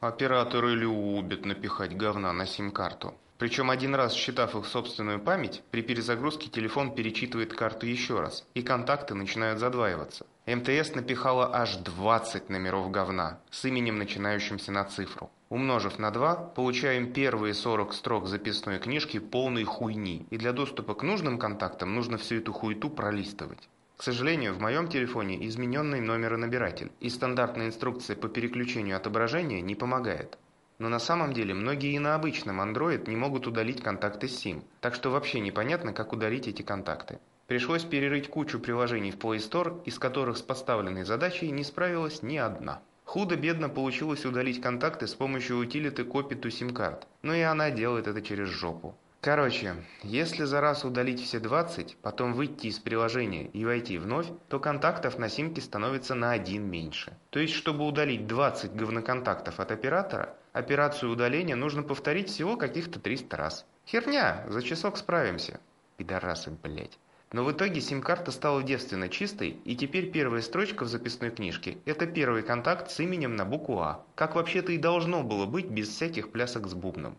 Операторы любят напихать говна на сим-карту. Причем один раз считав их собственную память, при перезагрузке телефон перечитывает карту еще раз, и контакты начинают задваиваться. МТС напихала аж 20 номеров говна с именем, начинающимся на цифру. Умножив на 2, получаем первые 40 строк записной книжки полной хуйни, и для доступа к нужным контактам нужно всю эту хуету пролистывать. К сожалению, в моем телефоне измененный номеронабиратель, и стандартная инструкция по переключению отображения не помогает. Но на самом деле многие и на обычном Android не могут удалить контакты SIM, так что вообще непонятно, как удалить эти контакты. Пришлось перерыть кучу приложений в Play Store, из которых с поставленной задачей не справилась ни одна. Худо-бедно получилось удалить контакты с помощью утилиты Copy to SIM card, но и она делает это через жопу. Короче, если за раз удалить все 20, потом выйти из приложения и войти вновь, то контактов на симке становится на один меньше. То есть, чтобы удалить 20 говноконтактов от оператора, операцию удаления нужно повторить всего каких-то 300 раз. Херня, за часок справимся. Пидорасы, блять. Но в итоге сим-карта стала девственно чистой, и теперь первая строчка в записной книжке – это первый контакт с именем на букву А, как вообще-то и должно было быть без всяких плясок с бубном.